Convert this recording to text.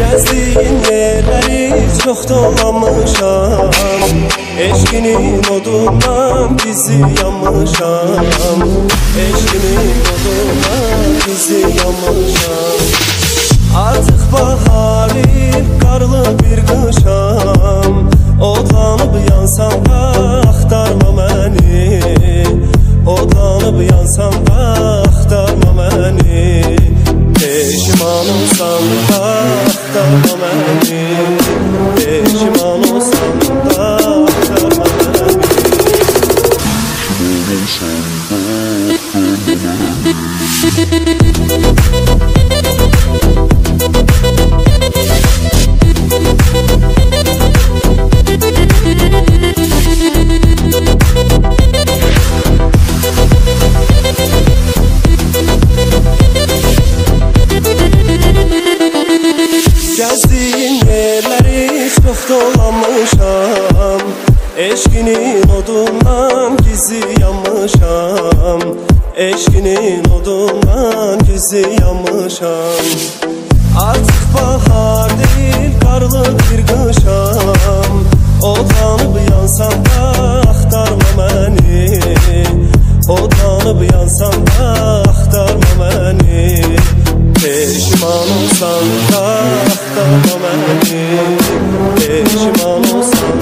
Gəzdiyin yerləri çox dolanmışam Eşkinin odundan bizi yanmışam Eşkinin odundan bizi yanmışam axtarma dolanmışam. Eşkinin odundan gizli yanmışam. Eşkinin odundan gizli yanmışam. Artıq bahar deyil, qarlı bir qışam Odlanıb yansam da axtarma məni Odlanıb yansam da axtarma məni Peşiman olsan da pişman olsam